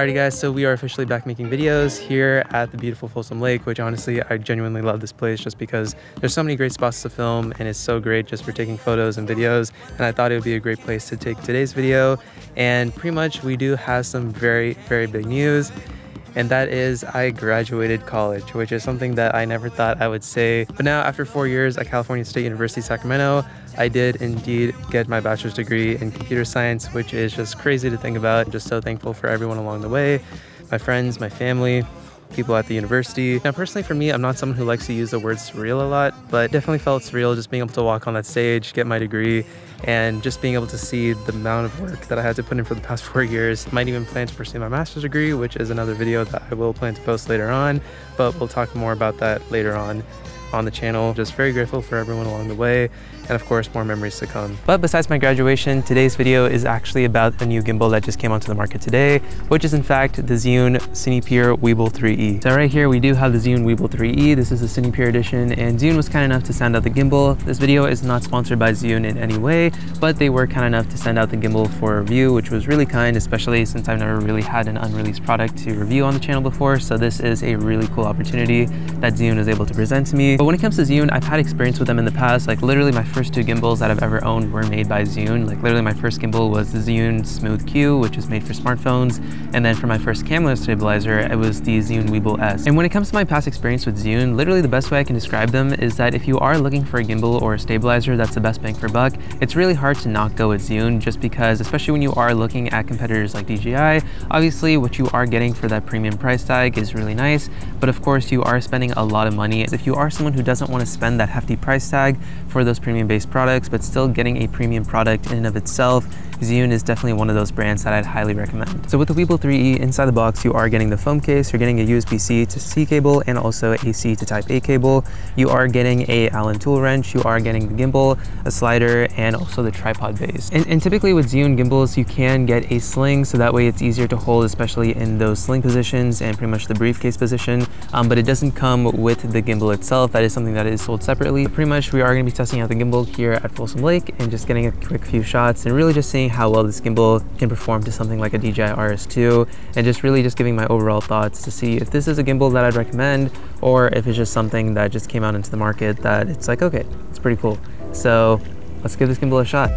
Alrighty guys, so we are officially back making videos here at the beautiful Folsom Lake, which honestly, I genuinely love this place just because there's so many great spots to film and it's so great just for taking photos and videos. And I thought it would be a great place to take today's video. And pretty much we do have some very, very big news and that is I graduated college, which is something that I never thought I would say. But now, after four years at California State University, Sacramento, I did indeed get my bachelor's degree in computer science, which is just crazy to think about. Just so thankful for everyone along the way my friends, my family, people at the university. Now, personally for me, I'm not someone who likes to use the word surreal a lot, but definitely felt surreal just being able to walk on that stage, get my degree, and just being able to see the amount of work that I had to put in for the past four years. Might even plan to pursue my master's degree, which is another video that I will plan to post later on, but we'll talk more about that later on on the channel. Just very grateful for everyone along the way and of course more memories to come. But besides my graduation, today's video is actually about a new gimbal that just came onto the market today, which is in fact the Zhiyun Cinepeer Weebill 3E. So right here we do have the Zhiyun Weebill 3E. This is the Cinepeer edition and Zhiyun was kind enough to send out the gimbal. This video is not sponsored by Zhiyun in any way, but they were kind enough to send out the gimbal for review, which was really kind, especially since I've never really had an unreleased product to review on the channel before. So this is a really cool opportunity that Zhiyun is able to present to me. But when it comes to Zhiyun, I've had experience with them in the past, like literally my first two gimbals that I've ever owned were made by Zhiyun. Like literally my first gimbal was the Zhiyun Smooth Q, which is made for smartphones. And then for my first camera stabilizer, it was the Zhiyun Weebill S. And when it comes to my past experience with Zhiyun, literally the best way I can describe them is that if you are looking for a gimbal or a stabilizer that's the best bang for buck, it's really hard to not go with Zhiyun just because, especially when you are looking at competitors like DJI, obviously what you are getting for that premium price tag is really nice, but of course you are spending a lot of money. If you are someone who doesn't want to spend that hefty price tag for those premium based products, but still getting a premium product in and of itself, Zhiyun is definitely one of those brands that I'd highly recommend. So with the Weebill 3E inside the box, you are getting the foam case, you're getting a USB-C to C cable and also a C to Type A cable. You are getting a Allen tool wrench, you are getting the gimbal, a slider, and also the tripod base. And, and typically with Zhiyun gimbals, you can get a sling, so that way it's easier to hold, especially in those sling positions and pretty much the briefcase position, um, but it doesn't come with the gimbal itself. That is something that is sold separately. But pretty much we are gonna be testing out the gimbal here at Folsom Lake and just getting a quick few shots and really just seeing how well this gimbal can perform to something like a DJI RS2 and just really just giving my overall thoughts to see if this is a gimbal that I'd recommend or if it's just something that just came out into the market that it's like, okay, it's pretty cool. So let's give this gimbal a shot.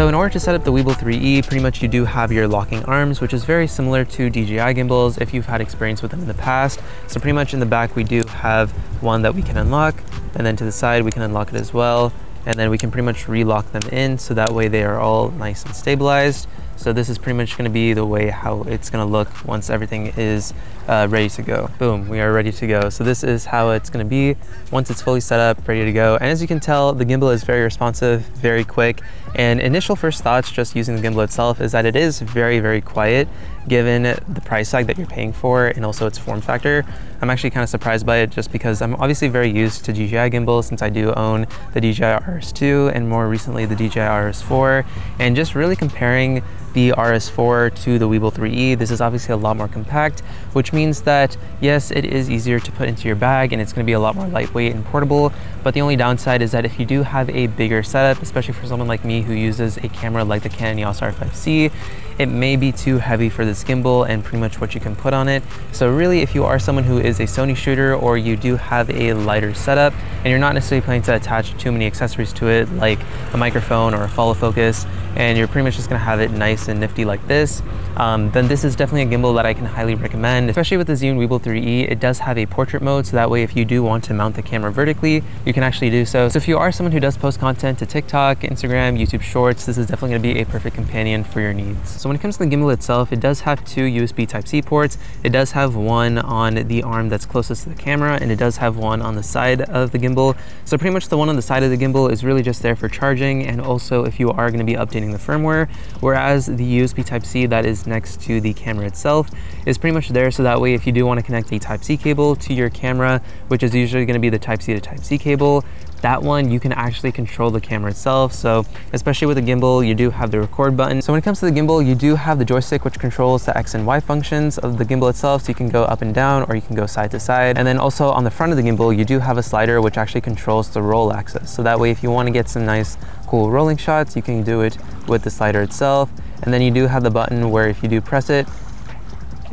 So in order to set up the Weebill 3E, pretty much you do have your locking arms, which is very similar to DJI gimbals if you've had experience with them in the past. So pretty much in the back, we do have one that we can unlock, and then to the side, we can unlock it as well. And then we can pretty much relock them in, so that way they are all nice and stabilized. So this is pretty much gonna be the way how it's gonna look once everything is uh, ready to go. Boom, we are ready to go. So this is how it's gonna be once it's fully set up, ready to go. And as you can tell, the gimbal is very responsive, very quick. And initial first thoughts just using the gimbal itself is that it is very, very quiet given the price tag that you're paying for and also its form factor. I'm actually kind of surprised by it just because I'm obviously very used to DJI gimbals since I do own the DJI RS2 and more recently the DJI RS4. And just really comparing the RS4 to the Weebill 3E. This is obviously a lot more compact, which means that yes, it is easier to put into your bag and it's gonna be a lot more lightweight and portable, but the only downside is that if you do have a bigger setup, especially for someone like me who uses a camera like the Canon EOS R5C, it may be too heavy for this gimbal and pretty much what you can put on it. So really, if you are someone who is a Sony shooter or you do have a lighter setup and you're not necessarily planning to attach too many accessories to it, like a microphone or a follow focus, and you're pretty much just gonna have it nice and nifty like this, um, then this is definitely a gimbal that I can highly recommend, especially with the Zhiyun Weebill 3E. It does have a portrait mode, so that way if you do want to mount the camera vertically, you can actually do so. So if you are someone who does post content to TikTok, Instagram, YouTube Shorts, this is definitely gonna be a perfect companion for your needs. So when it comes to the gimbal itself, it does have two USB Type-C ports. It does have one on the arm that's closest to the camera, and it does have one on the side of the gimbal. So pretty much the one on the side of the gimbal is really just there for charging, and also if you are gonna be updating the firmware, whereas the USB Type-C that is next to the camera itself is pretty much there. So that way if you do want to connect a Type-C cable to your camera, which is usually going to be the Type-C to Type-C cable, that one you can actually control the camera itself. So especially with the gimbal, you do have the record button. So when it comes to the gimbal, you do have the joystick which controls the X and Y functions of the gimbal itself. So you can go up and down or you can go side to side. And then also on the front of the gimbal, you do have a slider which actually controls the roll axis. So that way if you want to get some nice cool rolling shots, you can do it with the slider itself. And then you do have the button where if you do press it,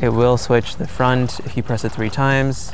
it will switch the front if you press it three times.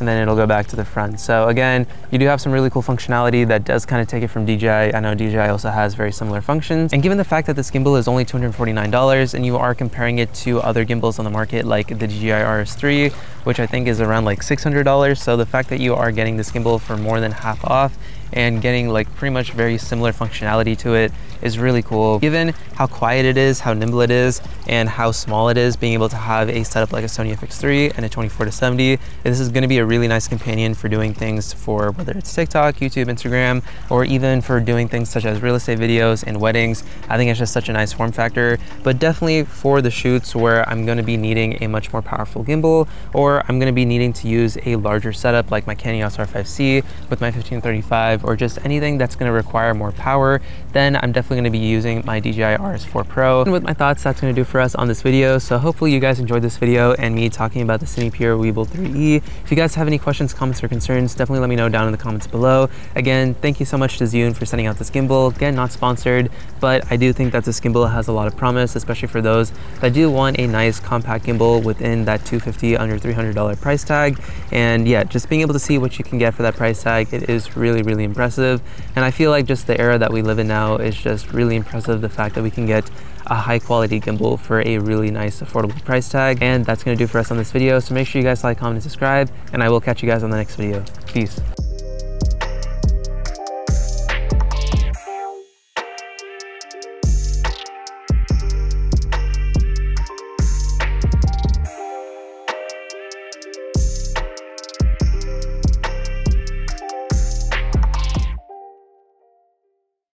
And then it'll go back to the front. So again, you do have some really cool functionality that does kind of take it from DJI. I know DJI also has very similar functions. And given the fact that this gimbal is only $249 and you are comparing it to other gimbals on the market like the DJI RS3, which I think is around like $600. So the fact that you are getting this gimbal for more than half off and getting like pretty much very similar functionality to it is really cool. Given how quiet it is, how nimble it is, and how small it is, being able to have a setup like a Sony FX3 and a 24 to 70, this is gonna be a really nice companion for doing things for whether it's TikTok, YouTube, Instagram, or even for doing things such as real estate videos and weddings. I think it's just such a nice form factor, but definitely for the shoots where I'm gonna be needing a much more powerful gimbal, or I'm gonna be needing to use a larger setup like my Canon EOS R5C with my 1535, or just anything that's gonna require more power, then I'm definitely gonna be using my DJI RS4 Pro. And with my thoughts, that's gonna do for us on this video. So hopefully you guys enjoyed this video and me talking about the Cinepeer Weebill 3E. If you guys have any questions, comments, or concerns, definitely let me know down in the comments below. Again, thank you so much to Zhiyun for sending out this gimbal. Again, not sponsored, but I do think that this gimbal has a lot of promise, especially for those that do want a nice compact gimbal within that 250 under $300 price tag. And yeah, just being able to see what you can get for that price tag, it is really, really impressive. And I feel like just the era that we live in now is just really impressive. The fact that we can get a high quality gimbal for a really nice affordable price tag. And that's gonna do for us on this video. So make sure you guys like, comment, and subscribe, and I will catch you guys on the next video. Peace.